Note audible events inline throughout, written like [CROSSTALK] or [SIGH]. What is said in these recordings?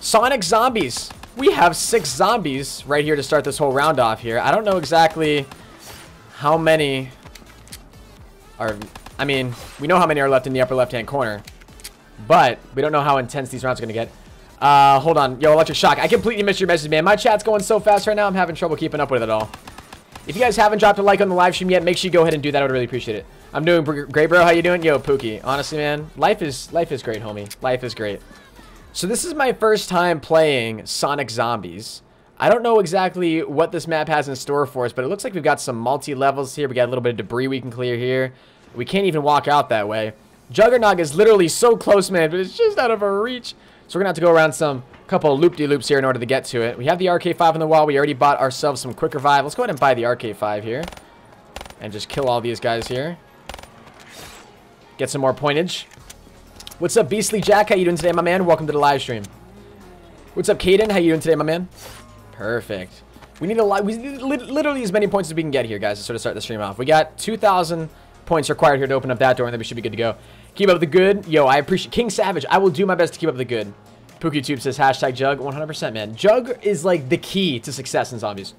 Sonic Zombies. We have six zombies right here to start this whole round off here. I don't know exactly how many are... I mean, we know how many are left in the upper left-hand corner. But we don't know how intense these rounds are going to get. Uh, hold on. Yo, Electric Shock. I completely missed your message, man. My chat's going so fast right now, I'm having trouble keeping up with it all. If you guys haven't dropped a like on the live stream yet, make sure you go ahead and do that. I would really appreciate it. I'm doing great, bro. How you doing? Yo, Pookie. Honestly, man, life is life is great, homie. Life is great. So this is my first time playing Sonic Zombies. I don't know exactly what this map has in store for us, but it looks like we've got some multi-levels here. We got a little bit of debris we can clear here. We can't even walk out that way. Juggernog is literally so close, man, but it's just out of our reach. So we're going to have to go around some couple loop-de-loops here in order to get to it. We have the RK5 on the wall. We already bought ourselves some quick revive. Let's go ahead and buy the RK5 here. And just kill all these guys here. Get some more pointage. What's up, Beastly Jack? How you doing today, my man? Welcome to the live stream. What's up, Caden? How you doing today, my man? Perfect. We need a lot. We need literally as many points as we can get here, guys, to sort of start the stream off. We got 2,000 points required here to open up that door, and then we should be good to go. Keep up the good. Yo, I appreciate King Savage. I will do my best to keep up the good. PookieTube says hashtag Jug. 100%, man. Jug is like the key to success in zombies.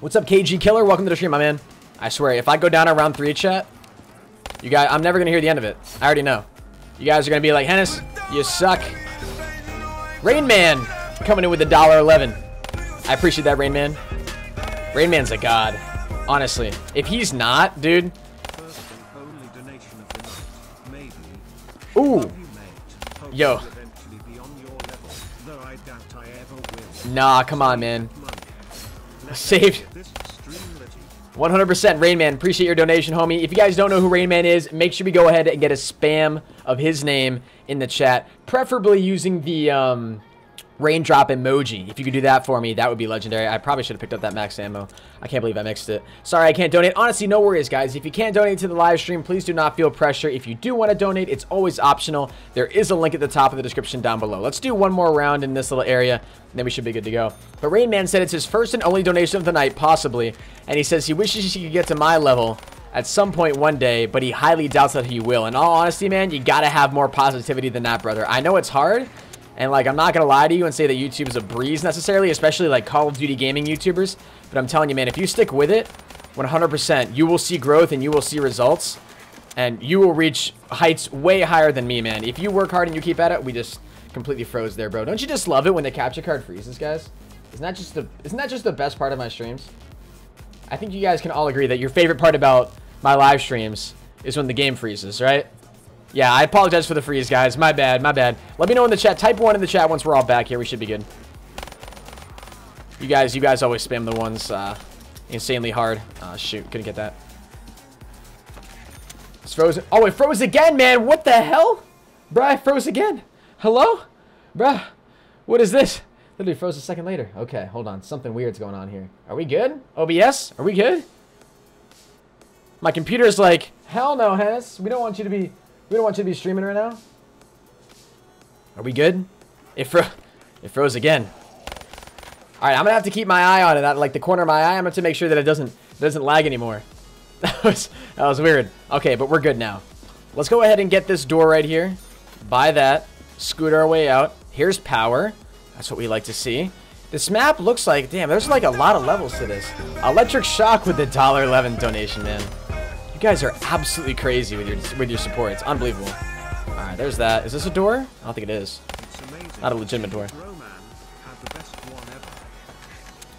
What's up, KG Killer? Welcome to the stream, my man. I swear, if I go down around three, chat, you guys, I'm never to hear the end of it. I already know. You guys are to be like, Henis, you suck. Rain Man coming in with a dollar eleven. I appreciate that, Rain Man. Rain Man's a god. Honestly. If he's not, dude. Ooh. Yo. Nah, come on, man. [LAUGHS] Saved. 100% Rainman. Appreciate your donation, homie. If you guys don't know who Rainman is, make sure we go ahead and get a spam of his name in the chat. Preferably using the um, raindrop emoji. If you could do that for me, that would be legendary. I probably should have picked up that max ammo. I can't believe I mixed it. Sorry, I can't donate. Honestly, no worries, guys. If you can't donate to the live stream, please do not feel pressure. If you do want to donate, it's always optional. There is a link at the top of the description down below. Let's do one more round in this little area, then we should be good to go. But Rainman said it's his first and only donation of the night, possibly, and he says he wishes he could get to my level at some point one day, but he highly doubts that he will. In all honesty, man, you gotta have more positivity than that, brother. I know it's hard, and like, I'm not to lie to you and say that YouTube is a breeze necessarily, especially like Call of Duty gaming YouTubers. But I'm telling you, man, if you stick with it, 100%, you will see growth and you will see results. And you will reach heights way higher than me, man. If you work hard and you keep at it, we just completely froze there, bro. Don't you just love it when the capture card freezes, guys? Isn't that just the isn't that just the best part of my streams? I think you guys can all agree that your favorite part about my live streams is when the game freezes, right? Yeah, I apologize for the freeze, guys. My bad, my bad. Let me know in the chat. Type one in the chat once we're all back here. We should be good. You guys, you guys always spam the ones uh, insanely hard. Uh, shoot, couldn't get that. It's frozen. Oh, it froze again, man. What the hell? Bruh, I froze again. Hello? Bruh, what is this? Literally froze a second later. Okay, hold on. Something weird's going on here. Are we good? OBS? Are we good? My computer's like, hell no, Hess. We don't want you to be we don't want you to be streaming right now. Are we good? It, fro it froze again. All right, I'm gonna have to keep my eye on it. At like the corner of my eye, I'm gonna have to make sure that it doesn't it doesn't lag anymore. [LAUGHS] That was that was weird. Okay, but we're good now. Let's go ahead and get this door right here. Buy that. Scoot our way out. Here's power. That's what we like to see. This map looks like, damn, there's like a lot of levels to this. Electric Shock with the $1.11 donation, man. You guys are absolutely crazy with your with your support. It's unbelievable. All right, there's that. Is this a door? I don't think it is. Not a legitimate door.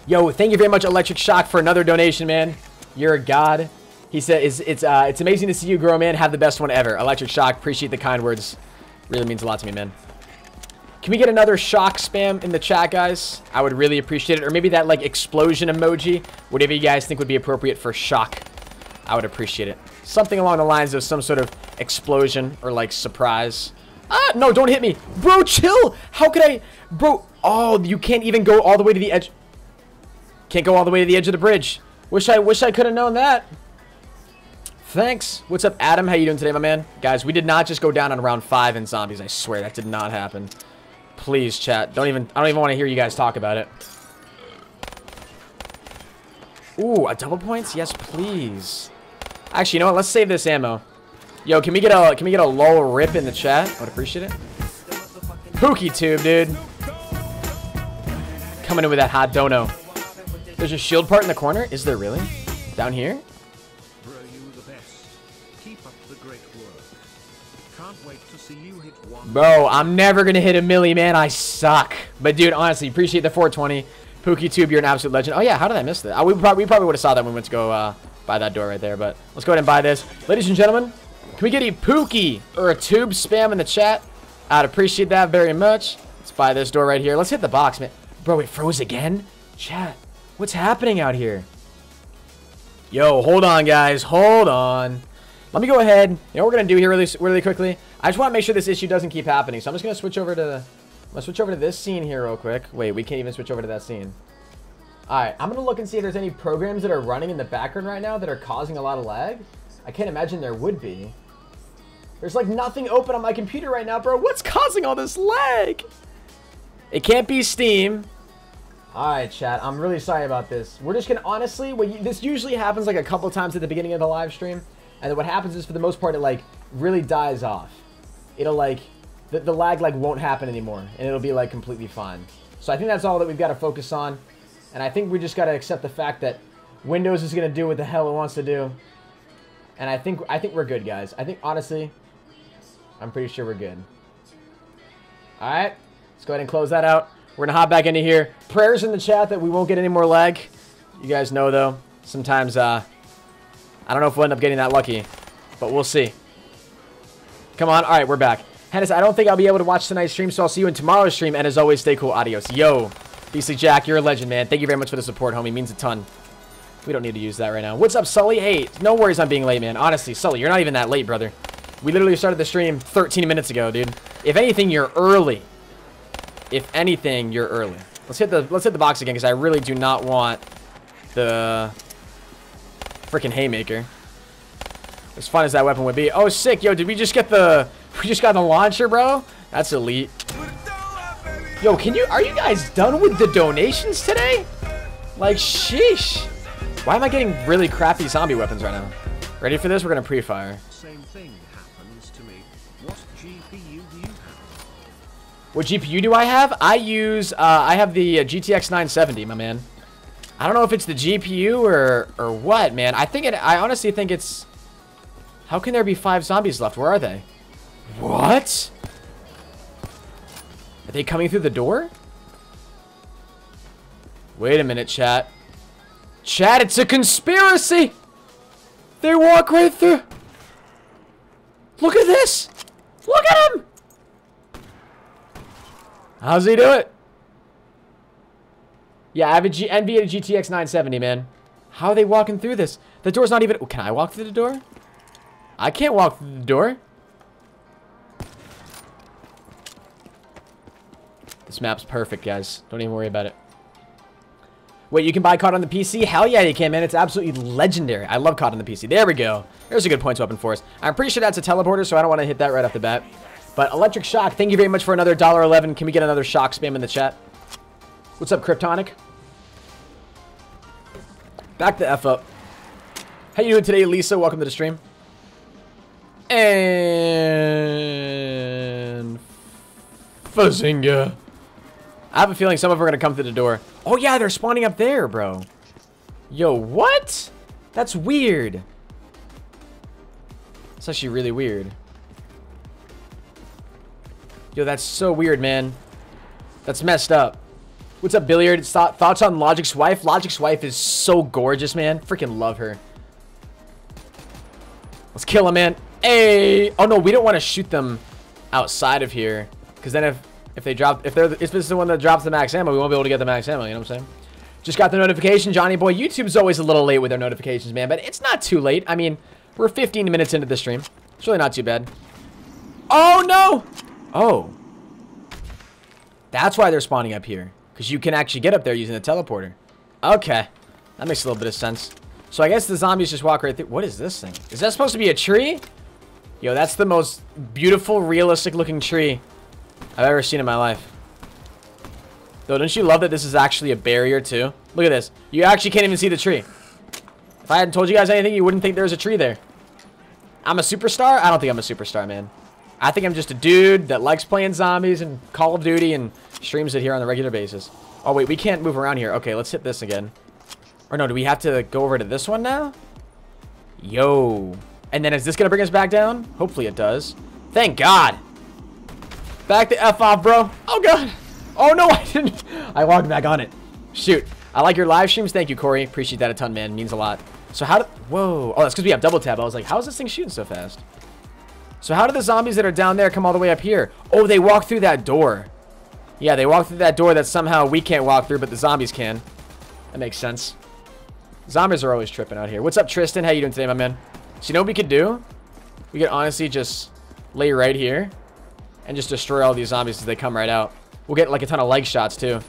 Yo, thank you very much, Electric Shock, for another donation, man. You're a god. He said, "It's it's uh, it's amazing to see you grow, man. Have the best one ever." Electric Shock, appreciate the kind words. Really means a lot to me, man. Can we get another shock spam in the chat, guys? I would really appreciate it. Or maybe that, like, explosion emoji. Whatever you guys think would be appropriate for shock. I would appreciate it. Something along the lines of some sort of explosion or like surprise. Ah, no, don't hit me. Bro, chill. How could I? Bro, oh, you can't even go all the way to the edge. Can't go all the way to the edge of the bridge. Wish I wish I could have known that. Thanks. What's up, Adam? How you doing today, my man? Guys, we did not just go down on round five in zombies. I swear, that did not happen. Please, chat. Don't even. I don't even want to hear you guys talk about it. Ooh, a double points? Yes, please. Actually, you know what? Let's save this ammo. Yo, can we get a can we get a low rip in the chat? I would appreciate it. Pookie tube, dude. Coming in with that hot dono. There's a shield part in the corner? Is there really? Down here? Bro, I'm never to hit a milli, man. I suck. But, dude, honestly, appreciate the 420. Pookie Tube, you're an absolute legend. Oh, yeah, how did I miss that? Oh, we, probably, we probably would have saw that when we went to go uh, buy that door right there. But let's go ahead and buy this. Ladies and gentlemen, can we get a Pookie or a Tube spam in the chat? I'd appreciate that very much. Let's buy this door right here. Let's hit the box, man. Bro, it froze again? Chat, what's happening out here? Yo, hold on, guys. Hold on. Let me go ahead. You know what we're going to do here really, really quickly? I just want to make sure this issue doesn't keep happening. So I'm just going to switch over to... I'm going to switch over to this scene here real quick. Wait, we can't even switch over to that scene. Alright, I'm to look and see if there's any programs that are running in the background right now that are causing a lot of lag. I can't imagine there would be. There's like nothing open on my computer right now, bro. What's causing all this lag? It can't be Steam. Alright, chat. I'm really sorry about this. We're just gonna, honestly, you, this usually happens like a couple times at the beginning of the live stream. And then what happens is, for the most part, it like really dies off. It'll like, the, the lag like won't happen anymore. And it'll be like completely fine. So I think that's all that we've got to focus on. And I think we just got to accept the fact that Windows is going to do what the hell it wants to do. And I think I think we're good, guys. I think, honestly, I'm pretty sure we're good. All right. Let's go ahead and close that out. We're going to hop back into here. Prayers in the chat that we won't get any more lag. You guys know, though, sometimes, uh, I don't know if we'll end up getting that lucky, but we'll see. Come on. All right, we're back. Henis, I don't think I'll be able to watch tonight's stream, so I'll see you in tomorrow's stream. And as always, stay cool. Adios. Yo, Beastly Jack, you're a legend, man. Thank you very much for the support, homie. Means a ton. We don't need to use that right now. What's up, Sully? Hey, no worries on being late, man. Honestly, Sully, you're not even that late, brother. We literally started the stream 13 minutes ago, dude. If anything, you're early. If anything, you're early. Let's hit the let's hit the box again because I really do not want the freaking haymaker. As fun as that weapon would be. Oh, sick, yo! Did we just get the we just got the launcher, bro? That's elite. Yo, can you are you guys done with the donations today? Like, sheesh. Why am I getting really crappy zombie weapons right now? Ready for this? We're gonna pre-fire. Same thing happens to me. What GPU do you have? What GPU do I have? I use, uh, I have the uh, GTX 970, my man. I don't know if it's the GPU or, or what, man. I think it, I honestly think it's, how can there be five zombies left? Where are they? What? Are they coming through the door? Wait a minute, chat. Chat, it's a conspiracy! They walk right through. Look at this! Look at him! How's he do it? Yeah, I have a G NVIDIA GTX 970, man. How are they walking through this? The door's not even... Can I walk through the door? I can't walk through the door. This map's perfect, guys. Don't even worry about it. Wait, you can buy COD on the PC? Hell yeah, you can, man. It's absolutely legendary. I love COD on the PC. There we go. There's a good points weapon for us. I'm pretty sure that's a teleporter, so I don't want to hit that right off the bat. But Electric Shock, thank you very much for another $1.11. Can we get another shock spam in the chat? What's up, Kryptonic? Back the F up. How you doing today, Lisa? Welcome to the stream. And... Fazinga. I have a feeling some of them are going to come through the door. Oh, yeah, they're spawning up there, bro. Yo, what? That's weird. It's actually really weird. Yo, that's so weird, man. That's messed up. What's up, Billiard? Th thoughts on Logic's wife? Logic's wife is so gorgeous, man. Freaking love her. Let's kill him, man. Hey! Oh, no, we don't want to shoot them outside of here. Because then if, if they drop... If they're if this is the one that drops the max ammo, we won't be able to get the max ammo. You know what I'm saying? Just got the notification, Johnny boy. YouTube's always a little late with their notifications, man. But it's not too late. I mean, we're 15 minutes into the stream. It's really not too bad. Oh, no! Oh. That's why they're spawning up here. Because you can actually get up there using the teleporter. Okay. That makes a little bit of sense. So I guess the zombies just walk right through. What is this thing? Is that supposed to be a tree? Yo, that's the most beautiful, realistic looking tree I've ever seen in my life. Though, don't you love that this is actually a barrier too? Look at this. You actually can't even see the tree. If I hadn't told you guys anything, you wouldn't think there was a tree there. I'm a superstar? I don't think I'm a superstar, man. I think I'm just a dude that likes playing zombies and Call of Duty and streams it here on a regular basis. Oh, wait, we can't move around here. Okay, let's hit this again. Or no, do we have to go over to this one now? Yo. And then is this going to bring us back down? Hopefully it does. Thank God. Back the F off, bro. Oh, God. Oh, no, [LAUGHS] I didn't. I walked back on it. Shoot. I like your live streams. Thank you, Corey. Appreciate that a ton, man. Means a lot. So how did... Whoa. Oh, that's because we have double tap. I was like, how is this thing shooting so fast? So how do the zombies that are down there come all the way up here? Oh, they walk through that door. Yeah, they walk through that door that somehow we can't walk through, but the zombies can. That makes sense. Zombies are always tripping out here. What's up, Tristan? How you doing today, my man? So you know what we could do? We could honestly just lay right here and just destroy all these zombies as they come right out. We'll get like a ton of leg shots too.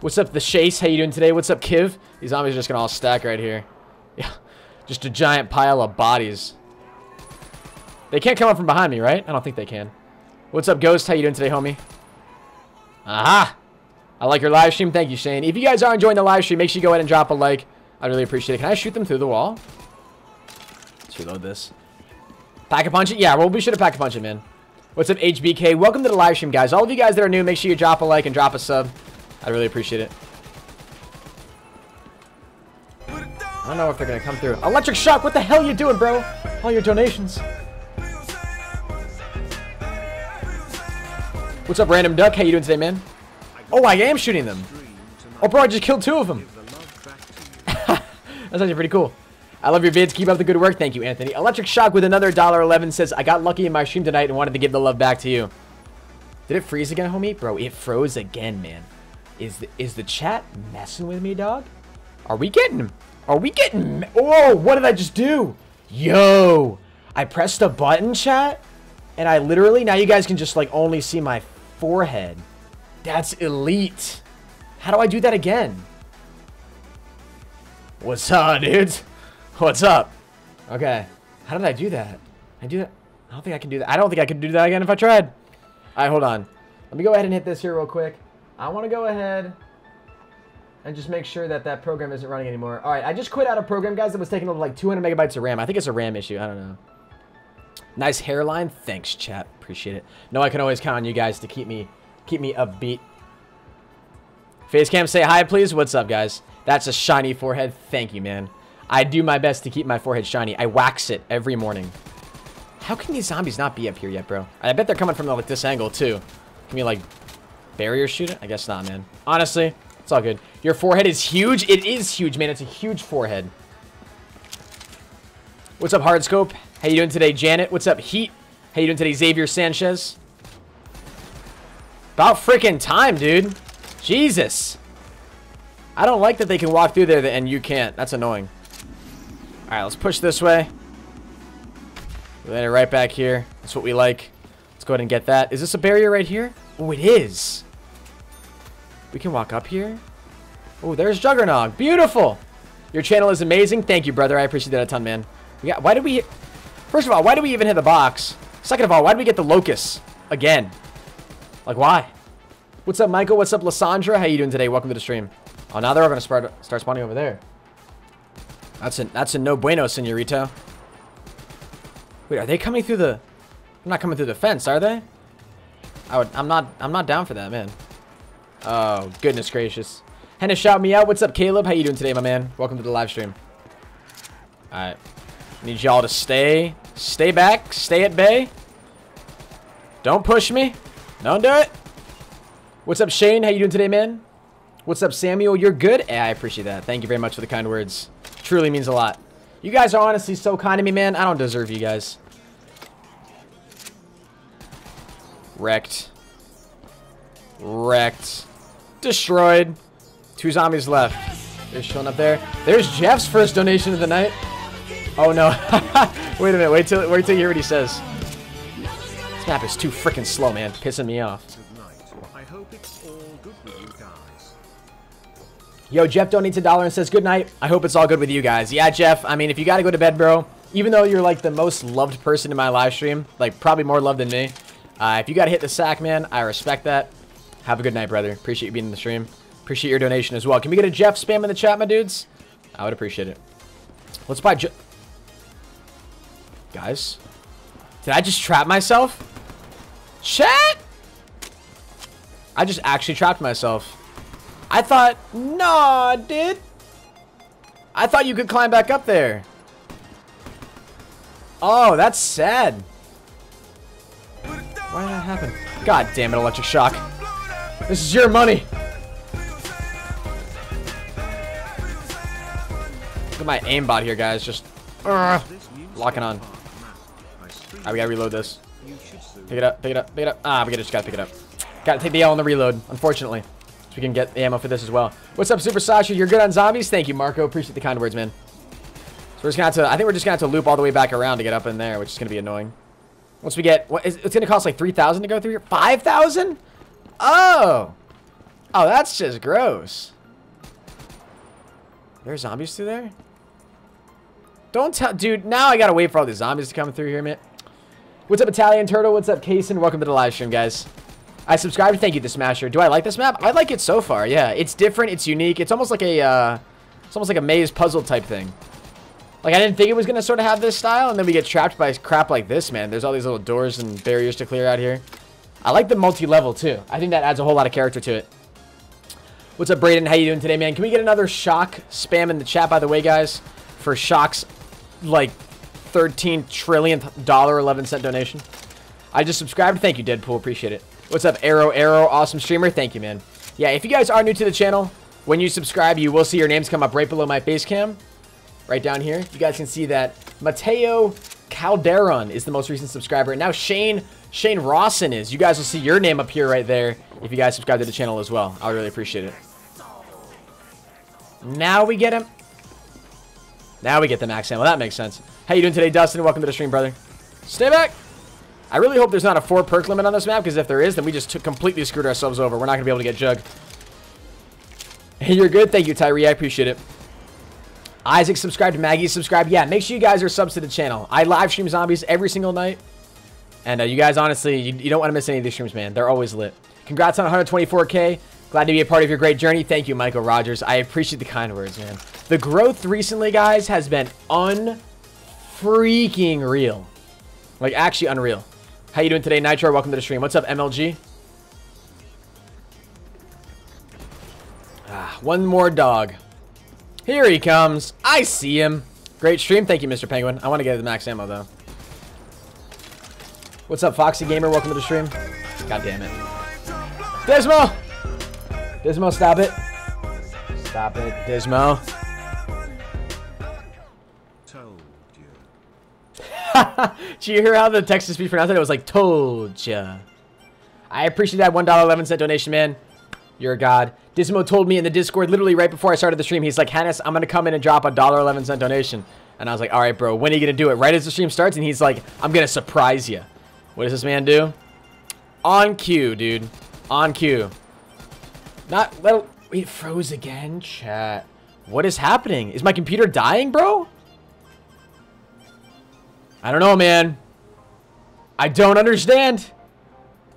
What's up, the Chase? How you doing today? What's up, Kiv? These zombies are just gonna all stack right here. [LAUGHS] Yeah, just a giant pile of bodies. They can't come up from behind me, right? I don't think they can. What's up, Ghost? How you doing today, homie? Aha! I like your live stream. Thank you, Shane. If you guys are enjoying the live stream, make sure you go ahead and drop a like. I'd really appreciate it. Can I shoot them through the wall? Let's reload this. Pack a punch it? Yeah, well, we should have pack a punch it, man. What's up, HBK? Welcome to the live stream, guys. All of you guys that are new, make sure you drop a like and drop a sub. I really appreciate it. I don't know if they're to come through. Electric Shock, what the hell you doing, bro? All your donations. What's up, Random Duck? How you doing today, man? Oh, I am shooting them. Oh, bro, I just killed two of them. [LAUGHS] That's actually pretty cool. I love your vids. Keep up the good work. Thank you, Anthony. Electric Shock with another $1.11 says, I got lucky in my stream tonight and wanted to give the love back to you. Did it freeze again, homie? Bro, it froze again, man. Is the, is the chat messing with me, dog? Are we getting... Are we getting... Oh, what did I just do? Yo. I pressed a button, chat. And I literally... Now you guys can just, like, only see my forehead. That's elite. How do I do that again? What's up, dudes? What's up? Okay. How did I do that? I do that? I don't think I can do that. I don't think I could do that again if I tried. All right, hold on. Let me go ahead and hit this here real quick. I want to go ahead and just make sure that that program isn't running anymore. All right, I just quit out a program, guys, that was taking over like 200 megabytes of RAM. I think it's a RAM issue. I don't know. Nice hairline. Thanks, chat. Appreciate it. No, I can always count on you guys to keep me keep me upbeat. Facecam, say hi, please. What's up, guys? That's a shiny forehead. Thank you, man. I do my best to keep my forehead shiny. I wax it every morning. How can these zombies not be up here yet, bro? I bet they're coming from like this angle, too. Can we, like, barrier shoot it? I guess not, man. Honestly, it's all good. Your forehead is huge. It is huge, man. It's a huge forehead. What's up, Hardscope? How you doing today, Janet? What's up, Heat? How you doing today, Xavier Sanchez? About freaking time, dude. Jesus. I don't like that they can walk through there and you can't. That's annoying. Alright, let's push this way. It right back here. That's what we like. Let's go ahead and get that. Is this a barrier right here? Oh, it is. We can walk up here. Oh, there's Juggernog. Beautiful. Your channel is amazing. Thank you, brother. I appreciate that a ton, man. We got, why did we... First of all, why did we even hit the box? Second of all, why did we get the Locus again? Like, why? What's up, Michael? What's up, Lysandra? How you doing today? Welcome to the stream. Oh, now they're all going to start spawning over there. That's a, that's a no bueno, senorito. Wait, are they coming through the... They're not coming through the fence, are they? I would, I'm not I'm not down for that, man. Oh, goodness gracious. Henna, shout me out. What's up, Caleb? How you doing today, my man? Welcome to the live stream. Alright. Need y'all to stay. Stay back. Stay at bay. Don't push me. Don't do it. What's up, Shane? How you doing today, man? What's up, Samuel? You're good? Yeah, I appreciate that. Thank you very much for the kind words. Truly means a lot. You guys are honestly so kind to me, man. I don't deserve you guys. Wrecked. Wrecked. Destroyed. Two zombies left. They're showing up there. There's Jeff's first donation of the night. Oh no. [LAUGHS] wait a minute. Wait till wait till you hear what he says. This map is too freaking slow, man. Pissing me off. Yo, Jeff donates a dollar and says, good night. I hope it's all good with you guys. Yeah, Jeff, I mean, if you got to go to bed, bro, even though you're like the most loved person in my live stream, like probably more loved than me, uh, if you got to hit the sack, man, I respect that. Have a good night, brother. Appreciate you being in the stream. Appreciate your donation as well. Can we get a Jeff spam in the chat, my dudes? I would appreciate it. Let's buy Je Guys, did I just trap myself? Chat! I just actually trapped myself. I thought, nah, dude. I thought you could climb back up there. Oh, that's sad. Why did that happen? God damn it, electric shock. This is your money. Look at my aimbot here, guys. Just uh, locking on. Alright, we gotta reload this. Pick it up, pick it up, pick it up. Ah, we just gotta pick it up. Gotta take the L on the reload, unfortunately. So we can get the ammo for this as well. What's up, Super Sasha? You're good on zombies? Thank you, Marco. Appreciate the kind words, man. So we're just gonna have to, I think we're just gonna have to loop all the way back around to get up in there, which is gonna be annoying. Once we get, what is, it's gonna cost like 3,000 to go through here? 5,000? Oh! Oh, that's just gross. There's zombies through there? Don't tell, dude, now I gotta wait for all these zombies to come through here, man. What's up, Italian Turtle? What's up, Kason? Welcome to the live stream, guys. I subscribed. Thank you, the Smasher. Do I like this map? I like it so far. Yeah, it's different. It's unique. It's almost like a, uh, it's almost like a maze puzzle type thing. Like, I didn't think it was going to sort of have this style, and then we get trapped by crap like this, man. There's all these little doors and barriers to clear out here. I like the multi-level, too. I think that adds a whole lot of character to it. What's up, Braden? How you doing today, man? Can we get another shock spam in the chat, by the way, guys? For shock's, like, 13 trillionth dollar 11 cent donation. I just subscribed. Thank you, Deadpool. Appreciate it. What's up, Arrow Arrow? Awesome streamer. Thank you, man. Yeah, if you guys are new to the channel, when you subscribe, you will see your names come up right below my face cam. Right down here. You guys can see that Mateo Calderon is the most recent subscriber. And now Shane Shane Rawson is. You guys will see your name up here right there if you guys subscribe to the channel as well. I would really appreciate it. Now we get him. Now we get the max ammo. That makes sense. How you doing today, Dustin? Welcome to the stream, brother. Stay back. I really hope there's not a four perk limit on this map, because if there is, then we just completely screwed ourselves over. We're not going to be able to get Jug. [LAUGHS] You're good. Thank you, Tyree. I appreciate it. Isaac subscribed. Maggie subscribed. Yeah, make sure you guys are subs to the channel. I live stream zombies every single night. And uh, you guys, honestly, you, you don't want to miss any of these streams, man. They're always lit. Congrats on 124k. Glad to be a part of your great journey. Thank you, Michael Rogers. I appreciate the kind words, man. The growth recently, guys, has been unfreaking real. Like, actually unreal. How you doing today, Nitro? Welcome to the stream. What's up, MLG? Ah, one more dog. Here he comes. I see him. Great stream. Thank you, Mr. Penguin. I want to get the max ammo, though. What's up, Foxy Gamer? Welcome to the stream. God damn it. Dismo! Dismo, stop it. Stop it, Dismo. [LAUGHS] Did you hear how the text to speech pronounced it? It was like, told ya. I appreciate that $1.11 donation, man. You're a god. Dismo told me in the Discord literally right before I started the stream, he's like, Henis, I'm going to come in and drop a $1.11 donation. And I was like, all right, bro, when are you going to do it? Right as the stream starts, and he's like, I'm going to surprise you. What does this man do? On cue, dude. On cue. Not, well, it froze again, chat. What is happening? Is my computer dying, bro? I don't know, man. I don't understand.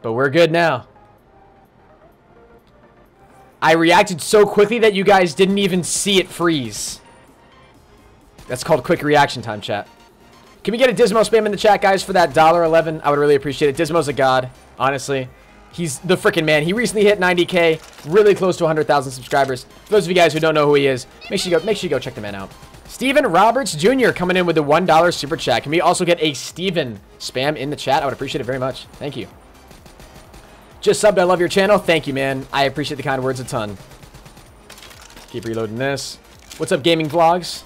But we're good now. I reacted so quickly that you guys didn't even see it freeze. That's called quick reaction time, chat. Can we get a Dismo spam in the chat, guys, for that $1.11? I would really appreciate it. Dismo's a god, honestly. He's the freaking man. He recently hit 90k, really close to 100,000 subscribers. For those of you guys who don't know who he is, make sure you go, make sure you go check the man out. Steven Roberts Jr. coming in with the $1 super chat. Can we also get a Steven spam in the chat? I would appreciate it very much. Thank you. Just subbed. I love your channel. Thank you, man. I appreciate the kind words a ton. Keep reloading this. What's up, gaming vlogs?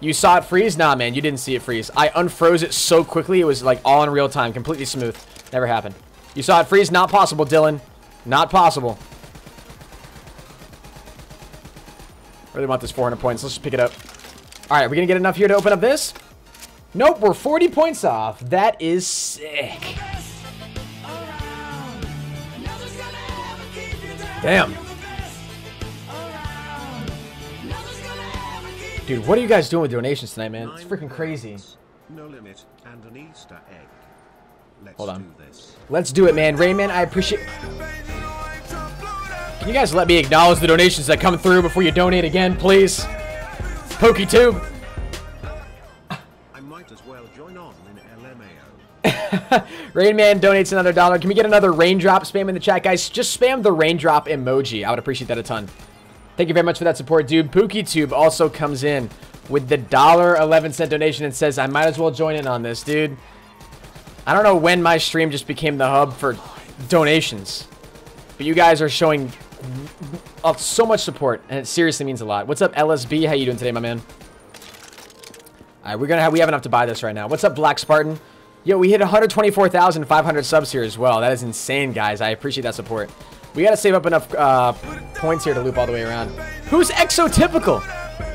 You saw it freeze? Nah, man. You didn't see it freeze. I unfroze it so quickly. It was like all in real time. Completely smooth. Never happened. You saw it freeze? Not possible, Dylan. Not possible. Really want this 400 points. Let's just pick it up. All right, we're going to get enough here to open up this? Nope, we're 40 points off. That is sick. Damn. Dude, what are you guys doing with donations tonight, man? It's freaking crazy. No limit and an Easter egg. Let's Hold on. do this. Let's do it, man. Rayman, I appreciate... Can you guys let me acknowledge the donations that come through before you donate again, please? PookieTube. I might as well join on in LMAO. [LAUGHS] Rain Man donates another dollar. Can we get another raindrop spam in the chat, guys? Just spam the raindrop emoji. I would appreciate that a ton. Thank you very much for that support, dude. PookieTube also comes in with the dollar 11 cent donation and says, I might as well join in on this, dude. I don't know when my stream just became the hub for donations, but you guys are showing so much support, and it seriously means a lot. What's up, LSB? How you doing today, my man? All right, we're gonna have we have enough to buy this right now. What's up, Black Spartan? Yo, we hit 124,500 subs here as well. That is insane, guys. I appreciate that support. We gotta save up enough uh, points here to loop all the way around. Who's exotypical?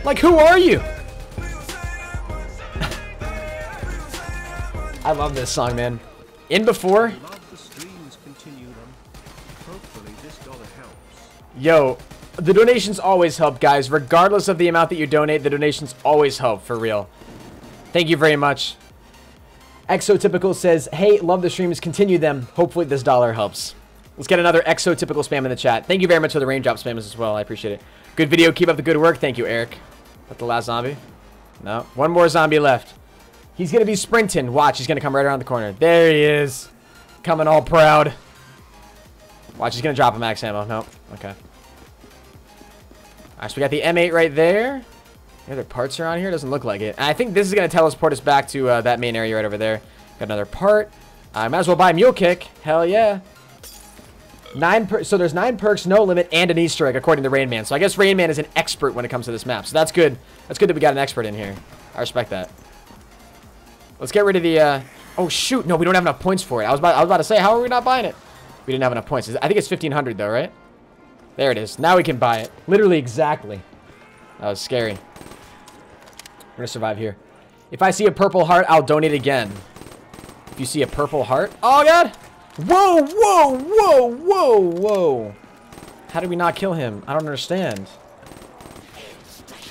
Like, who are you? [LAUGHS] I love this song, man. In before. Yo, the donations always help, guys. Regardless of the amount that you donate, the donations always help, for real. Thank you very much. Exotypical says, hey, love the streams, continue them. Hopefully this dollar helps. Let's get another exotypical spam in the chat. Thank you very much for the raindrop spam as well. I appreciate it. Good video. Keep up the good work. Thank you, Eric. But the last zombie? No. One more zombie left. He's going to be sprinting. Watch, he's going to come right around the corner. There he is. Coming all proud. Watch, he's to drop a max ammo. Nope. Okay. Alright, so we got the M8 right there. Any other parts around here? Doesn't look like it. And I think this is to teleport us back to uh, that main area right over there. Got another part. I might as well buy Mule Kick. Hell yeah. Nine so there's nine perks, no limit, and an Easter egg according to Rain Man. So I guess Rain Man is an expert when it comes to this map. So that's good. That's good that we got an expert in here. I respect that. Let's get rid of the. Uh... Oh shoot! No, we don't have enough points for it. I was about. I was about to say, how are we not buying it? We didn't have enough points. I think it's 1500 though, right? There it is. Now we can buy it. Literally exactly. That was scary. We're gonna survive here. If I see a purple heart, I'll donate again. If you see a purple heart, oh god! Whoa, whoa, whoa, whoa, whoa. How did we not kill him? I don't understand.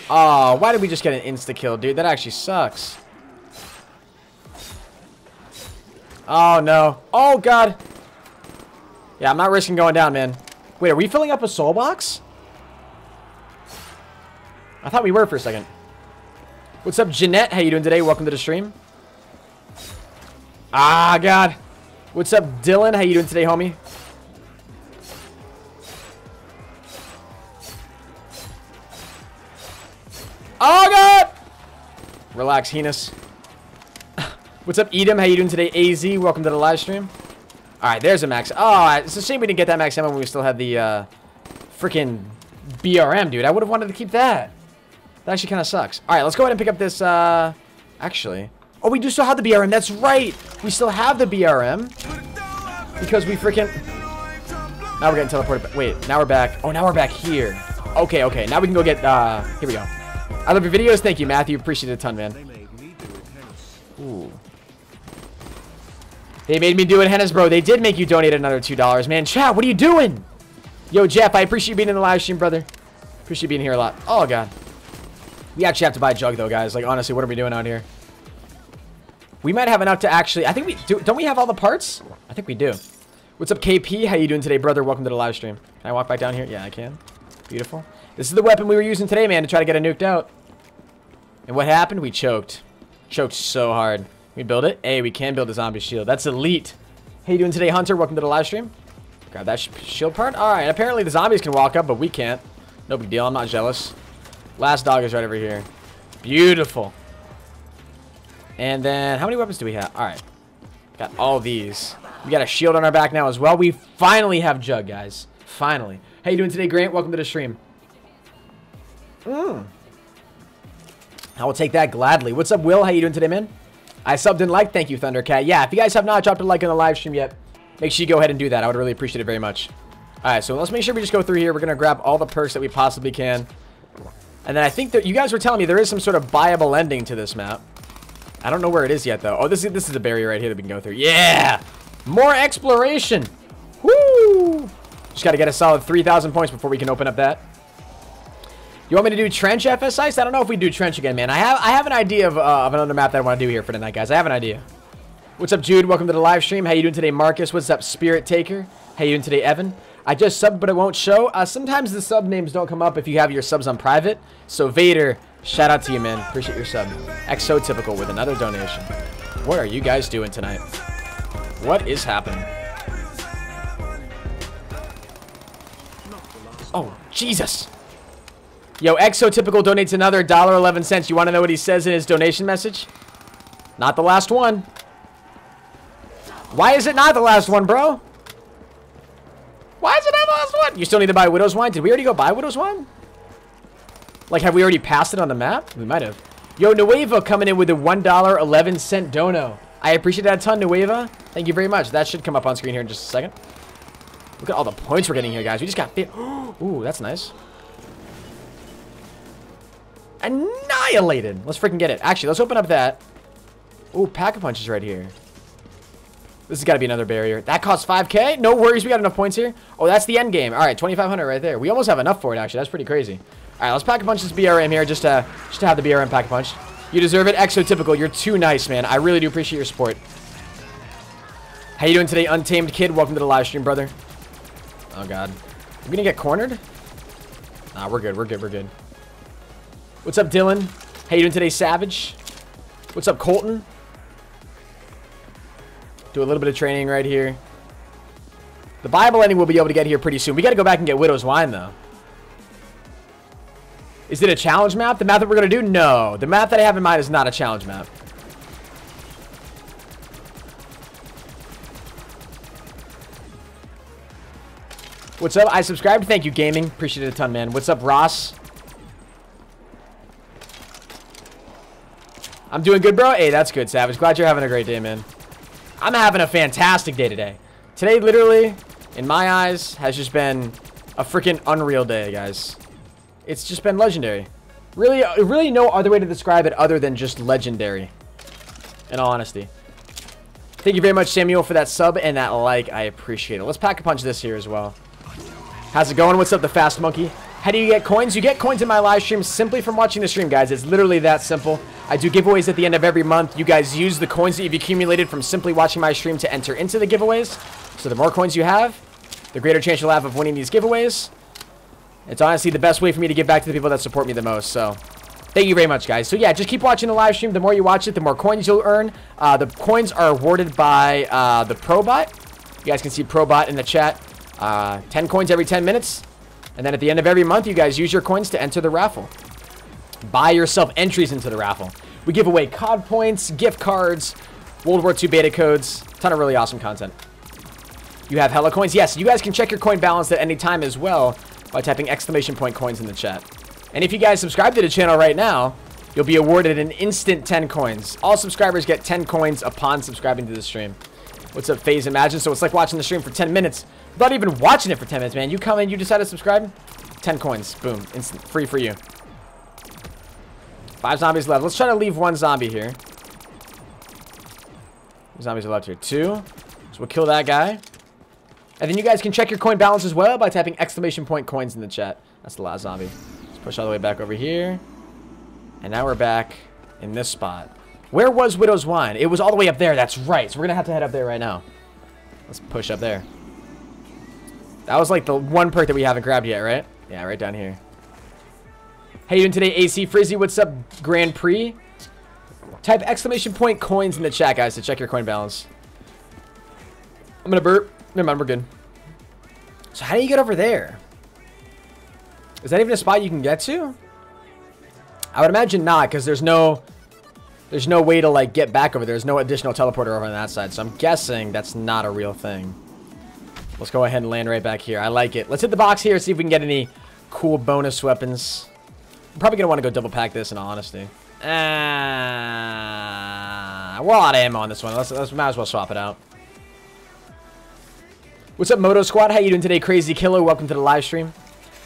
Oh, why did we just get an insta-kill, dude? That actually sucks. Oh, no. Oh, God. Yeah, I'm not risking going down, man. Wait, are we filling up a soul box? I thought we were for a second. What's up, Jeanette? How you doing today? Welcome to the stream. Ah, God. What's up, Dylan? How you doing today, homie? Oh, God! Relax, Heinous. [LAUGHS] What's up, Edom? How you doing today, AZ? Welcome to the live stream. All right, there's a max. Oh, it's a shame we didn't get that max ammo when we still had the uh, freaking BRM, dude. I would have wanted to keep that. That actually kind of sucks. All right, let's go ahead and pick up this. Uh, actually, oh, we do still have the BRM. That's right. We still have the BRM because we freaking. Now we're getting teleported. Wait, now we're back. Oh, now we're back here. Okay, okay. Now we can go get. Uh, here we go. I love your videos. Thank you, Matthew. Appreciate it a ton, man. They made me do it, Henis, bro. They did make you donate another $2. Man, chat, what are you doing? Yo, Jeff, I appreciate you being in the live stream, brother. Appreciate you being here a lot. Oh, God. We actually have to buy a jug, though, guys. Like, honestly, what are we doing out here? We might have enough to actually... I think we... do. Don't we have all the parts? I think we do. What's up, KP? How you doing today, brother? Welcome to the live stream. Can I walk back down here? Yeah, I can. Beautiful. This is the weapon we were using today, man, to try to get it nuked out. And what happened? We choked. Choked so hard. We build it? Hey, we can build a zombie shield. That's elite. How you doing today, Hunter? Welcome to the live stream. Grab that sh shield part. All right, apparently the zombies can walk up, but we can't. No big deal. I'm not jealous. Last dog is right over here. Beautiful. And then, how many weapons do we have? All right. Got all these. We got a shield on our back now as well. We finally have Jug, guys. Finally. How you doing today, Grant? Welcome to the stream. Mmm. I will take that gladly. What's up, Will? How you doing today, man? I subbed and liked. Thank you, Thundercat. Yeah, if you guys have not dropped a like on the live stream yet, make sure you go ahead and do that. I would really appreciate it very much. All right, so let's make sure we just go through here. We're going to grab all the perks that we possibly can. And then I think that you guys were telling me there is some sort of buyable ending to this map. I don't know where it is yet, though. Oh, this is, this is a barrier right here that we can go through. Yeah! More exploration! Woo! Just got to get a solid 3,000 points before we can open up that. You want me to do Trench FS Ice? I don't know if we do Trench again, man. I have I have an idea of, uh, of another map that I want to do here for tonight, guys. I have an idea. What's up, Jude? Welcome to the live stream. How you doing today, Marcus? What's up, Spirit Taker? How you doing today, Evan? I just subbed, but it won't show. Uh, sometimes the sub names don't come up if you have your subs on private. So, Vader, shout out to you, man. Appreciate your sub. Exo Typical with another donation. What are you guys doing tonight? What is happening? Oh, Jesus. Yo, Exotypical donates another $1.11. You want to know what he says in his donation message? Not the last one. Why is it not the last one, bro? Why is it not the last one? You still need to buy Widow's Wine? Did we already go buy Widow's Wine? Like, have we already passed it on the map? We might have. Yo, Nueva coming in with a $1.11 dono. I appreciate that a ton, Nueva. Thank you very much. That should come up on screen here in just a second. Look at all the points we're getting here, guys. We just got... [GASPS] Ooh, that's nice. Annihilated. Let's freaking get it. Actually, let's open up that. Ooh, Pack-a-Punch is right here. This has got to be another barrier. That costs 5k? No worries, we got enough points here. Oh, that's the end game. All right, 2,500 right there. We almost have enough for it, actually. That's pretty crazy. All right, let's Pack-a-Punch this BRM here just to, just to have the BRM Pack-a-Punch. You deserve it. Exotypical. You're too nice, man. I really do appreciate your support. How you doing today, Untamed Kid? Welcome to the live stream, brother. Oh, God. I'm gonna get cornered? Nah, we're good. We're good. We're good. What's up, Dylan? How you doing today, Savage? What's up, Colton? Do a little bit of training right here. The buyable ending we'll be able to get here pretty soon. We got to go back and get Widow's Wine, though. Is it a challenge map? The map that we're going to do? No. The map that I have in mind is not a challenge map. What's up? I subscribed. Thank you, gaming. Appreciate it a ton, man. What's up, Ross? I'm doing good, bro. Hey, that's good, Savage. Glad you're having a great day, man. I'm having a fantastic day today. Today, literally, in my eyes, has just been a freaking unreal day, guys. It's just been legendary. Really, really no other way to describe it other than just legendary. In all honesty. Thank you very much, Samuel, for that sub and that like. I appreciate it. Let's pack a punch this here as well. How's it going? What's up, the fast monkey? How do you get coins? You get coins in my live stream simply from watching the stream, guys. It's literally that simple. I do giveaways at the end of every month. You guys use the coins that you've accumulated from simply watching my stream to enter into the giveaways. So the more coins you have, the greater chance you'll have of winning these giveaways. It's honestly the best way for me to give back to the people that support me the most. So thank you very much, guys. So yeah, just keep watching the live stream. The more you watch it, the more coins you'll earn. Uh, the coins are awarded by uh, the ProBot. You guys can see ProBot in the chat. Uh, 10 coins every 10 minutes. And then at the end of every month, you guys use your coins to enter the raffle. Buy yourself entries into the raffle. We give away COD points, gift cards, World War II beta codes, ton of really awesome content. You have hella coins. Yes, you guys can check your coin balance at any time as well by typing exclamation point coins in the chat. And if you guys subscribe to the channel right now, you'll be awarded an instant 10 coins. All subscribers get 10 coins upon subscribing to the stream. What's up, FaZe Imagine? So it's like watching the stream for 10 minutes Without even watching it for 10 minutes, man. You come in, you decide to subscribe. 10 coins. Boom. Instant. Free for you. Five zombies left. Let's try to leave one zombie here. Zombies are left here. Two. So we'll kill that guy. And then you guys can check your coin balance as well by typing exclamation point coins in the chat. That's the last zombie. Let's push all the way back over here. And now we're back in this spot. Where was Widow's Wine? It was all the way up there. That's right. So we're going to have to head up there right now. Let's push up there. That was like the one perk that we haven't grabbed yet, right? Yeah, right down here. How you doing today, AC Frizzy? What's up, Grand Prix? Type exclamation point coins in the chat, guys, to check your coin balance. I'm gonna burp. Never mind, we're good. So how do you get over there? Is that even a spot you can get to? I would imagine not, because there's no... There's no way to, like, get back over there. There's no additional teleporter over on that side, so I'm guessing that's not a real thing. Let's go ahead and land right back here. I like it. Let's hit the box here, see if we can get any cool bonus weapons. Probably going to want to go double pack this in all honesty. Uh, we're out of ammo on this one. Let's, let's might as well swap it out. What's up, Moto Squad? How you doing today, Crazy Killer? Welcome to the live stream.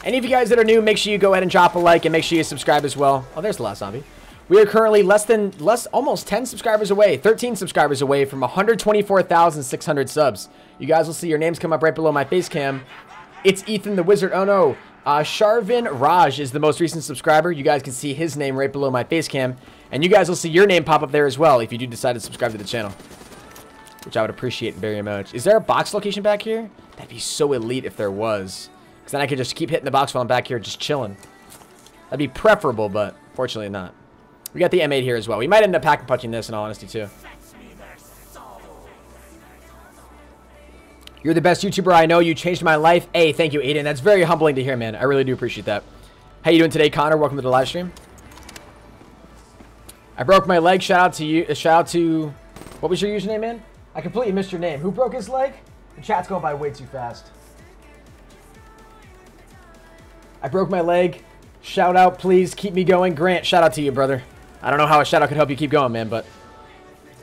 Any of you guys that are new, make sure you go ahead and drop a like and make sure you subscribe as well. Oh, there's the last zombie. We are currently less than, less, almost 10 subscribers away, 13 subscribers away from 124,600 subs. You guys will see your names come up right below my face cam. It's Ethan the Wizard. Oh no. Uh, Sharvin Raj is the most recent subscriber. You guys can see his name right below my face cam. And you guys will see your name pop up there as well if you do decide to subscribe to the channel. Which I would appreciate very much. Is there a box location back here? That'd be so elite if there was. Because then I could just keep hitting the box while I'm back here just chilling. That'd be preferable, but fortunately not. We got the M8 here as well. We might end up pack punching this in all honesty too. You're the best YouTuber I know. You changed my life. Hey, thank you, Aiden. That's very humbling to hear, man. I really do appreciate that. How you doing today, Connor? Welcome to the live stream. I broke my leg. Shout out to you. Uh, shout out to... What was your username, man? I completely missed your name. Who broke his leg? The chat's going by way too fast. I broke my leg. Shout out, please. Keep me going. Grant, shout out to you, brother. I don't know how a shout out could help you keep going, man, but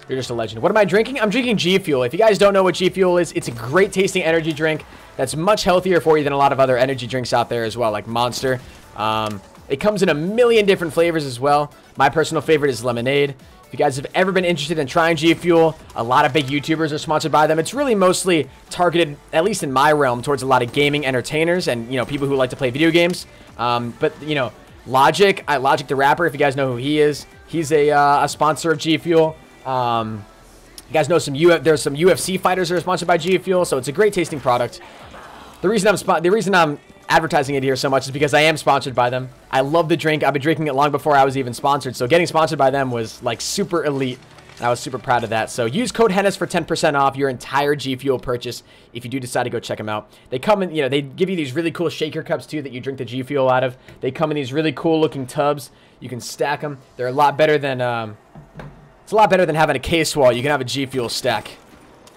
you're just a legend. What am I drinking? I'm drinking G Fuel. If you guys don't know what G Fuel is, it's a great tasting energy drink that's much healthier for you than a lot of other energy drinks out there as well, like Monster. Um, it comes in a million different flavors as well. My personal favorite is lemonade. If you guys have ever been interested in trying G Fuel, a lot of big YouTubers are sponsored by them. It's really mostly targeted, at least in my realm, towards a lot of gaming entertainers and, you know, people who like to play video games. Um, but, you know, Logic, I, Logic the rapper, if you guys know who he is, he's a, uh, a sponsor of G Fuel. Um, you guys know some Uf there's some UFC fighters that are sponsored by G Fuel, so it's a great tasting product. The reason I'm the reason I'm advertising it here so much is because I am sponsored by them. I love the drink. I've been drinking it long before I was even sponsored. So getting sponsored by them was like super elite. And I was super proud of that. So use code Henis for 10% off your entire G Fuel purchase if you do decide to go check them out. They come in, you know, they give you these really cool shaker cups too that you drink the G Fuel out of. They come in these really cool looking tubs. You can stack them. They're a lot better than, um, it's a lot better than having a case wall. You can have a G Fuel stack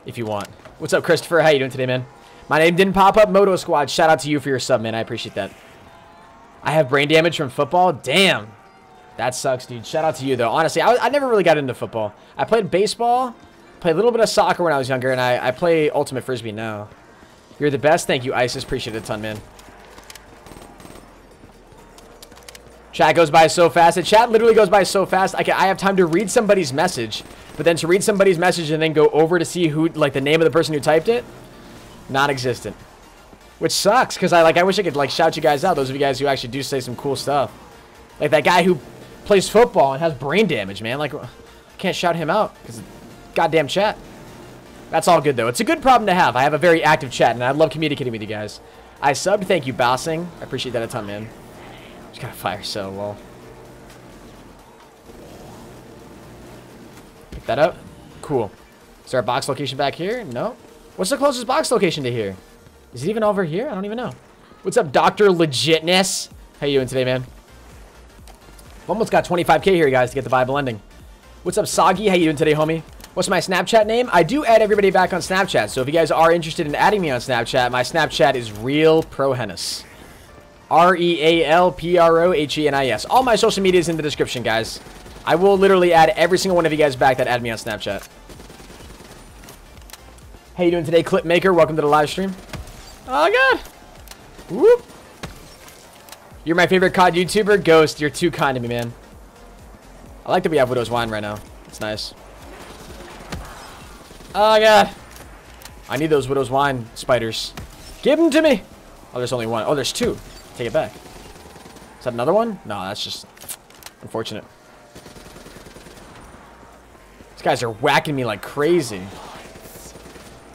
if you want. What's up, Christopher? How you doing today, man? My name didn't pop up. Moto Squad, shout out to you for your sub, man. I appreciate that. I have brain damage from football. Damn. That sucks, dude. Shout out to you, though. Honestly, I, I never really got into football. I played baseball, played a little bit of soccer when I was younger, and I, I play Ultimate Frisbee now. You're the best. Thank you, Isis. Appreciate it a ton, man. Chat goes by so fast. The chat literally goes by so fast. I, can, I have time to read somebody's message, but then to read somebody's message and then go over to see who, like, the name of the person who typed it, non-existent. Which sucks, because I like I wish I could like shout you guys out. Those of you guys who actually do say some cool stuff. Like that guy who plays football and has brain damage, man. Like, I can't shout him out because goddamn chat. That's all good, though. It's a good problem to have. I have a very active chat, and I love communicating with you guys. I subbed. Thank you, Bossing. I appreciate that a ton, man. Just gotta fire so well. Pick that up. Cool. Is there a box location back here? No. What's the closest box location to here? Is it even over here? I don't even know. What's up, Dr. Legitness? How you doing today, man? I've almost got 25k here, guys, to get the Bible ending. What's up, Soggy? How you doing today, homie? What's my Snapchat name? I do add everybody back on Snapchat, so if you guys are interested in adding me on Snapchat, my Snapchat is Real Pro Henis. R-E-A-L-P-R-O-H-E-N-I-S. All my social media is in the description, guys. I will literally add every single one of you guys back that add me on Snapchat. How you doing today, Clipmaker? Welcome to the live stream. Oh, God. Whoop. You're my favorite COD YouTuber? Ghost, you're too kind to me, man. I like that we have Widow's Wine right now. It's nice. Oh, God. I need those Widow's Wine spiders. Give them to me. Oh, there's only one. Oh, there's two. Take it back. Is that another one? No, that's just unfortunate. These guys are whacking me like crazy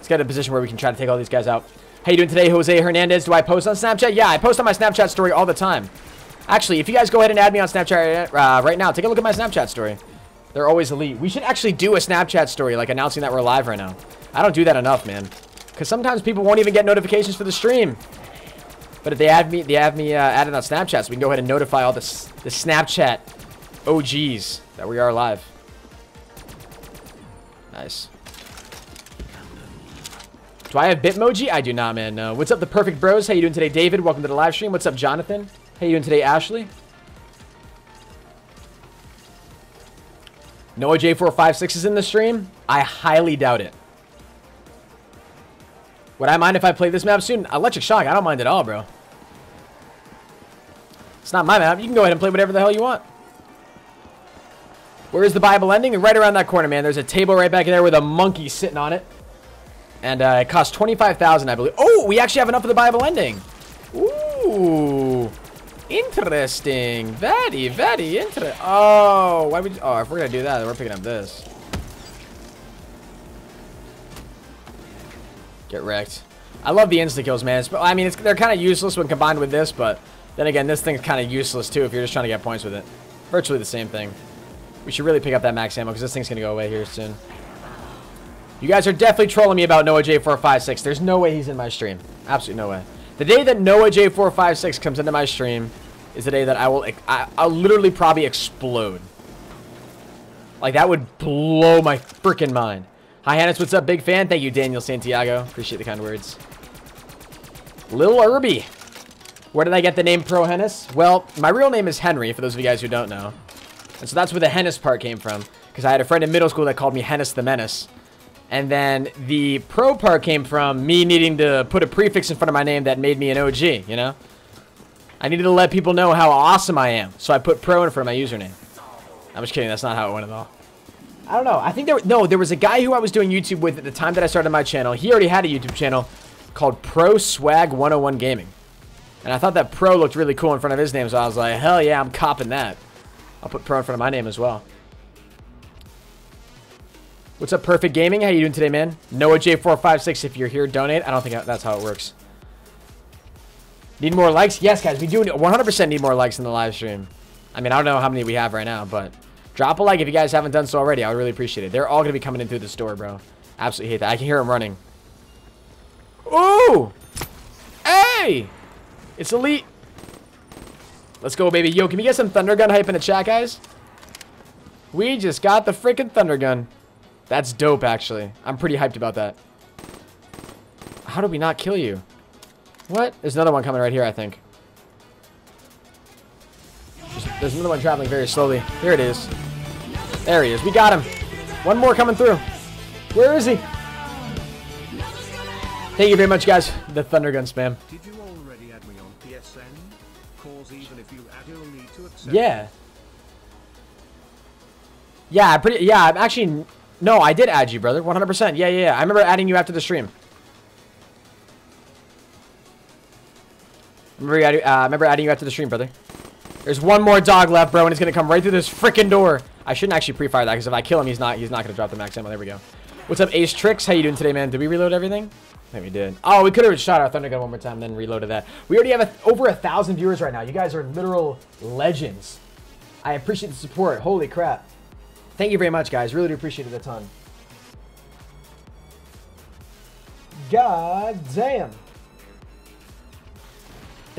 Let's get a position where we can try to take all these guys out. How you doing today, Jose Hernandez? Do I post on Snapchat? Yeah, I post on my Snapchat story all the time. Actually, if you guys go ahead and add me on Snapchat uh, right now, take a look at my Snapchat story. They're always elite. We should actually do a Snapchat story, like announcing that we're live right now. I don't do that enough, man. Because sometimes people won't even get notifications for the stream. But if they add me, they have me uh, added on Snapchat, so we can go ahead and notify all the, the Snapchat OGs that we are live. Nice. Do I have Bitmoji? I do not, man. No. What's up, the perfect bros? How you doing today, David? Welcome to the live stream. What's up, Jonathan? How you doing today, Ashley? Noah J456 is in the stream? I highly doubt it. Would I mind if I play this map soon? Electric Shock, I don't mind at all, bro. It's not my map. You can go ahead and play whatever the hell you want. Where is the Bible ending? Right around that corner, man. There's a table right back in there with a monkey sitting on it. And uh, it costs 25000 I believe. Oh, we actually have enough for the Bible ending. Ooh. Interesting. Very, very interesting. Oh, why would... Oh, if we're going to do that, then we're picking up this. Get wrecked. I love the insta-kills, man. It's, I mean, they're kind of useless when combined with this, but then again, this thing's kind of useless, too, if you're just trying to get points with it. Virtually the same thing. We should really pick up that max ammo, because this thing's going to go away here soon. You guys are definitely trolling me about Noah J456. There's no way he's in my stream. Absolutely no way. The day that Noah J456 comes into my stream is the day that I will, I, I'll literally probably explode. Like, that would blow my freaking mind. Hi, Henis. What's up? Big fan. Thank you, Daniel Santiago. Appreciate the kind words. Lil Irby. Where did I get the name Pro Henis? Well, my real name is Henry, for those of you guys who don't know. And so that's where the Henis part came from. Because I had a friend in middle school that called me Henis the Menace. And then the pro part came from me needing to put a prefix in front of my name that made me an OG, you know? I needed to let people know how awesome I am. So I put pro in front of my username. I'm just kidding. That's not how it went at all. I don't know. I think there... No, there was a guy who I was doing YouTube with at the time that I started my channel. He already had a YouTube channel called Pro Swag 101 Gaming. And I thought that Pro looked really cool in front of his name, so I was like, hell yeah, I'm copping that. I'll put Pro in front of my name as well. What's up, Perfect Gaming? How you doing today, man? Noah J456, if you're here, donate. I don't think that's how it works. Need more likes? Yes, guys, we do 100% need more likes in the live stream. I mean, I don't know how many we have right now, but drop a like if you guys haven't done so already. I would really appreciate it. They're all going to be coming in through the store, bro. Absolutely hate that. I can hear them running. Ooh! Hey! It's elite. Let's go, baby. Yo, can we get some Thunder Gun hype in the chat, guys? We just got the freaking Thunder Gun. That's dope, actually. I'm pretty hyped about that. How did we not kill you? What? There's another one coming right here, I think. There's, another one traveling very slowly. Here it is. There he is. We got him. One more coming through. Where is he? Thank you very much, guys. The Thunder Gun spam. Did you already add me on PSN? Cause even if you add, you'll need to accept. Yeah. Yeah, I pretty. Yeah, I'm actually. No, I did add you, brother. 100%. Yeah, yeah, yeah. I remember adding you after the stream. I remember, uh, remember adding you after the stream, brother. There's one more dog left, bro, and he's gonna come right through this freaking door. I shouldn't actually pre-fire that because if I kill him, he's not. He's not gonna drop the max ammo. There we go. What's up, Ace Tricks? How you doing today, man? Did we reload everything? I think we did. Oh, we could have shot our Thunder Gun one more time, then reloaded that. We already have a, over a thousand viewers right now. You guys are literal legends. I appreciate the support. Holy crap. Thank you very much, guys. Really do appreciate it a ton. God damn.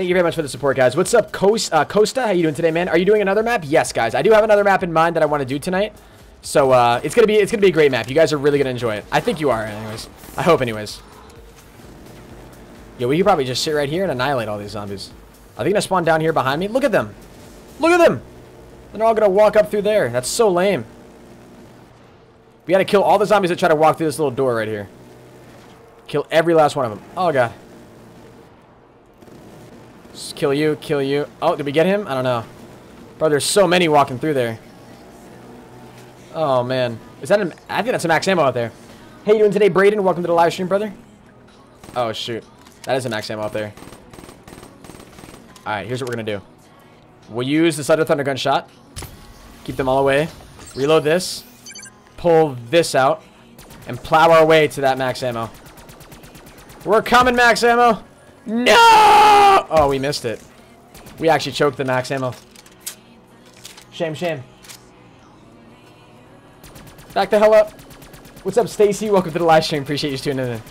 Thank you very much for the support, guys. What's up, Coast, uh, Costa? How you doing today, man? Are you doing another map? Yes, guys. I do have another map in mind that I want to do tonight. So uh, it's gonna be it's gonna be a great map. You guys are really gonna enjoy it. I think you are, anyways. I hope, anyways. Yo, we could probably just sit right here and annihilate all these zombies. Are they gonna spawn down here behind me? Look at them. Look at them. They're all gonna walk up through there. That's so lame. We gotta kill all the zombies that try to walk through this little door right here. Kill every last one of them. Oh god. Just kill you, kill you. Oh, did we get him? I don't know. Bro, there's so many walking through there. Oh, man. Is that an... I think that's a max ammo out there. Hey, you doing today, Braden? Welcome to the live stream, brother. Oh, shoot. That is a max ammo out there. Alright, here's what we're gonna do. We'll use the Thunder Thunder Gun shot. Keep them all away. Reload this. Pull this out. And plow our way to that max ammo. We're coming, max ammo. No! Oh, we missed it. We actually choked the max ammo. Shame, shame. Back the hell up. What's up, Stacy? Welcome to the live stream. Appreciate you tuning in.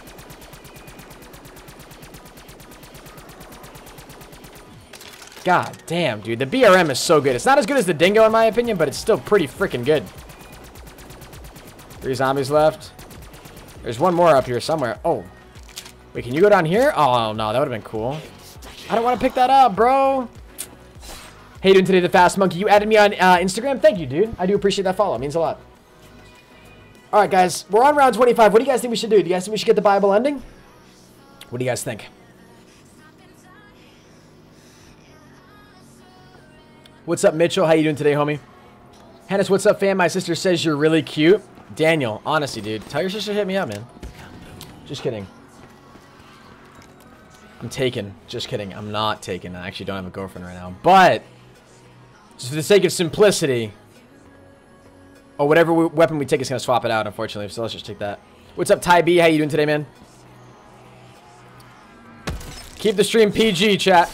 God damn, dude. The BRM is so good. It's not as good as the Dingo, in my opinion, but it's still pretty freaking good. Three zombies left. There's one more up here somewhere. Oh. Wait, can you go down here? Oh, no. That would have been cool. I don't want to pick that up, bro. Hey, doing today, the Fast Monkey. You added me on uh, Instagram? Thank you, dude. I do appreciate that follow. It means a lot. All right, guys. We're on round 25. What do you guys think we should do? Do you guys think we should get the Bible ending? What do you guys think? What's up, Mitchell? How you doing today, homie? Henis, what's up, fam? My sister says you're really cute. Daniel, honestly, dude. Tell your sister to hit me up, man. Just kidding. I'm taken. Just kidding. I'm not taken. I actually don't have a girlfriend right now. But, just for the sake of simplicity, or whatever we, weapon we take is going to swap it out, unfortunately. So let's just take that. What's up, Ty B? How you doing today, man? Keep the stream PG, chat.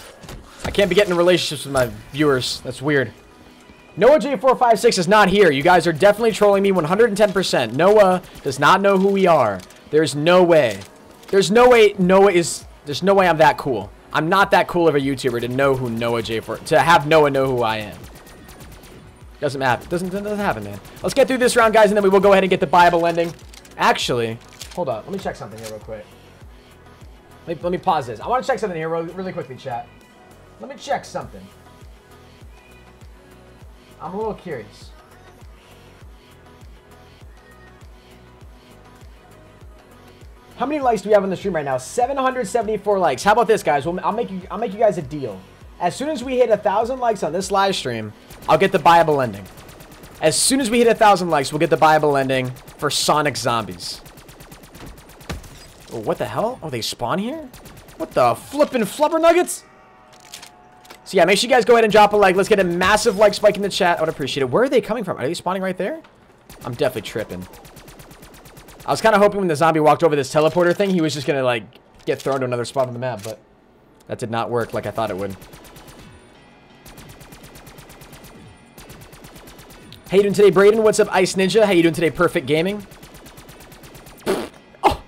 I can't be getting in relationships with my viewers. That's weird. Noah J456 is not here. You guys are definitely trolling me 110%. Noah does not know who we are. There's no way. There's no way Noah is... There's no way I'm that cool. I'm not that cool of a YouTuber to know who Noah J4... To have Noah know who I am. Doesn't happen. Doesn't, doesn't happen, man. Let's get through this round, guys, and then we will go ahead and get the Bible ending. Actually, hold up. Let me check something here real quick. Let me, let me pause this. I want to check something here really, really quickly, chat. Let me check something. I'm a little curious. How many likes do we have on the stream right now? 774 likes. How about this, guys? Well, I'll make you. I'll make you guys a deal. As soon as we hit a thousand likes on this live stream, I'll get the Bible ending. As soon as we hit a thousand likes, we'll get the Bible ending for Sonic Zombies. Oh, what the hell? Oh, they spawn here? What the flippin' flubber nuggets? So yeah, make sure you guys go ahead and drop a like. Let's get a massive like spike in the chat. I would appreciate it. Where are they coming from? Are they spawning right there? I'm definitely tripping. I was kind of hoping when the zombie walked over this teleporter thing, he was just going to, like, get thrown to another spot on the map, but that did not work like I thought it would. How you doing today, Braden? What's up, Ice Ninja? How you doing today, Perfect Gaming? Oh,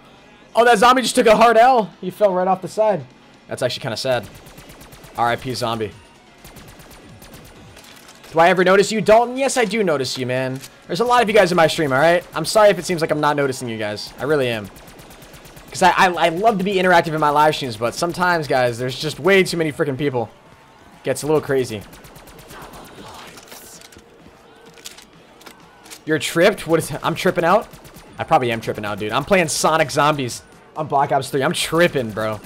oh that zombie just took a hard L. He fell right off the side. That's actually kind of sad. R.I.P. zombie. Do I ever notice you, Dalton? Yes, I do notice you, man. There's a lot of you guys in my stream, alright? I'm sorry if it seems like I'm not noticing you guys. I really am. Because I, I, I, love to be interactive in my live streams, but sometimes, guys, there's just way too many freaking people. Gets a little crazy. You're tripped? What is I'm tripping out? I probably am tripping out, dude. I'm playing Sonic Zombies on Black Ops 3. I'm tripping, bro.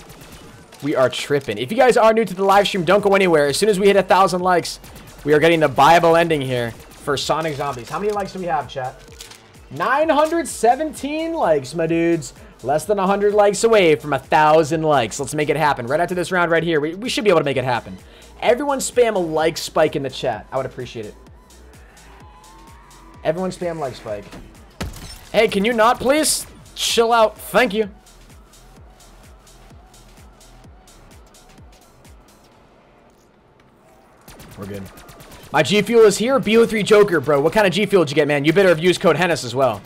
We are tripping. If you guys are new to the live stream, don't go anywhere. As soon as we hit a thousand likes, we are getting the Bible ending here for Sonic Zombies. How many likes do we have, chat? 917 likes, my dudes. Less than 100 likes away from a 1,000 likes. Let's make it happen. Right after this round right here, we, we should be able to make it happen. Everyone spam a like spike in the chat. I would appreciate it. Everyone spam like spike. Hey, can you not, please? Chill out. Thank you. We're good. My G Fuel is here. BO3 Joker, bro. What kind of G Fuel did you get, man? You better have used code Henis as well.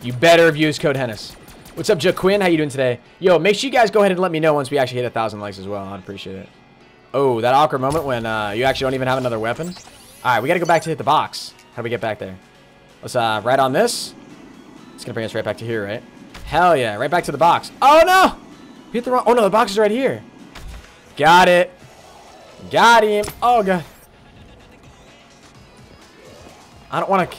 You better have used code Henis. What's up, Jaquin? How you doing today? Yo, make sure you guys go ahead and let me know once we actually hit a thousand likes as well. I'd appreciate it. Oh, that awkward moment when uh, you actually don't even have another weapon. All right, we got to go back to hit the box. How do we get back there? Let's uh, right on this. It's going to bring us right back to here, right? Hell yeah, right back to the box. Oh, no! We hit the wrong... Oh, no, the box is right here. Got it. Got him. Oh, God. I don't want to...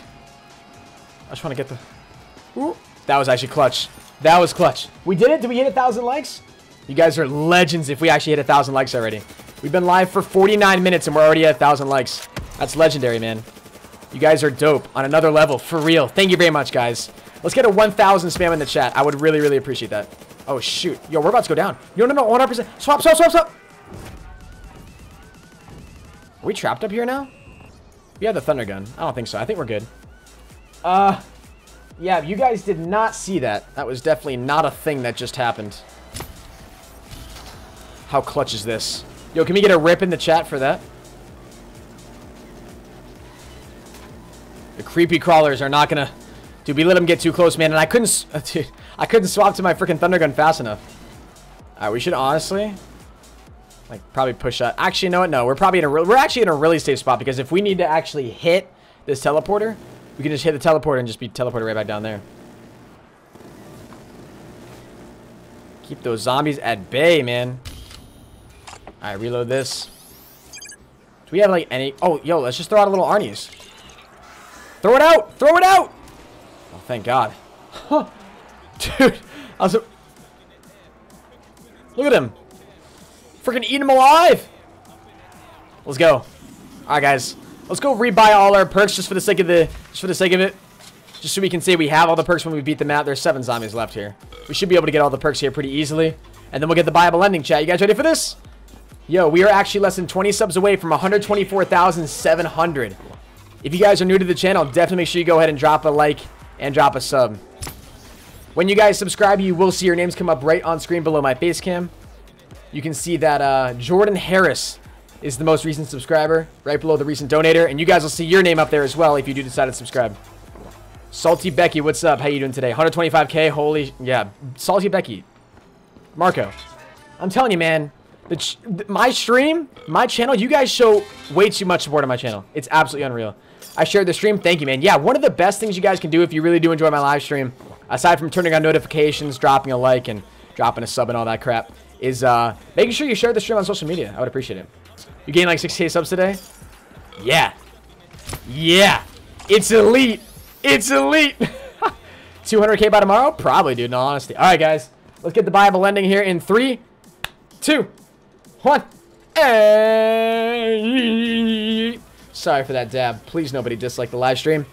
I just want to get the... Ooh. That was actually clutch. That was clutch. We did it? Did we hit a 1,000 likes? You guys are legends if we actually hit a 1,000 likes already. We've been live for 49 minutes and we're already at a 1,000 likes. That's legendary, man. You guys are dope on another level. For real. Thank you very much, guys. Let's get a 1,000 spam in the chat. I would really, really appreciate that. Oh, shoot. Yo, we're about to go down. Yo, no, no, 100%. Swap, swap, swap, swap. Are we trapped up here now? We have the thunder gun. I don't think so. I think we're good. Uh, yeah, you guys did not see that. That was definitely not a thing that just happened. How clutch is this? Yo, can we get a rip in the chat for that? The creepy crawlers are not gonna... Dude, we let them get too close, man. And I couldn't... [LAUGHS] Dude, I couldn't swap to my freaking thunder gun fast enough. Alright, we should honestly... Like, probably push up. Actually, what? No, we're probably in a... We're actually in a really safe spot because if we need to actually hit this teleporter, we can just hit the teleporter and just be teleported right back down there. Keep those zombies at bay, man. Alright, reload this. Do we have, like, any... Oh, yo, let's just throw out a little Arnie's. Throw it out! Throw it out! Oh, thank God. [LAUGHS] Dude, I was... Look at him. Freaking eat him alive. Let's go. Alright, guys. Let's go rebuy all our perks just for the sake of the... Just for the sake of it. Just so we can say we have all the perks when we beat the map. There's seven zombies left here. We should be able to get all the perks here pretty easily. And then we'll get the Bible ending, chat. You guys ready for this? Yo, we are actually less than 20 subs away from 124,700. If you guys are new to the channel, definitely make sure you go ahead and drop a like and drop a sub. When you guys subscribe, you will see your names come up right on screen below my face cam. You can see that uh, Jordan Harris is the most recent subscriber, right below the recent donator, and you guys will see your name up there as well if you do decide to subscribe. Salty Becky, what's up? How you doing today? 125k, holy, yeah. Salty Becky, Marco, I'm telling you, man, my stream, my channel, you guys show way too much support on my channel. It's absolutely unreal. I shared the stream. Thank you, man. Yeah, one of the best things you guys can do if you really do enjoy my live stream, aside from turning on notifications, dropping a like, and dropping a sub and all that crap, is uh, making sure you share the stream on social media. I would appreciate it. You gained like 6k subs today? Yeah. Yeah. It's elite. It's elite. [LAUGHS] 200k by tomorrow? Probably, dude, in all honesty. All right, guys. Let's get the Bible ending here in three, two, one. Hey. Sorry for that dab. Please, nobody dislike the live stream.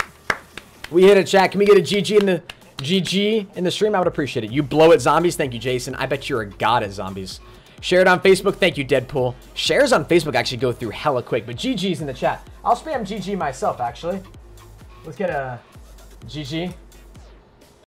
We hit a chat. Can we get a GG in the GG in the stream? I would appreciate it. You blow it, zombies. Thank you, Jason. I bet you're a god at zombies. Share it on Facebook. Thank you, Deadpool. Shares on Facebook actually go through hella quick, but GG's in the chat. I'll spam GG myself, actually. Let's get a GG.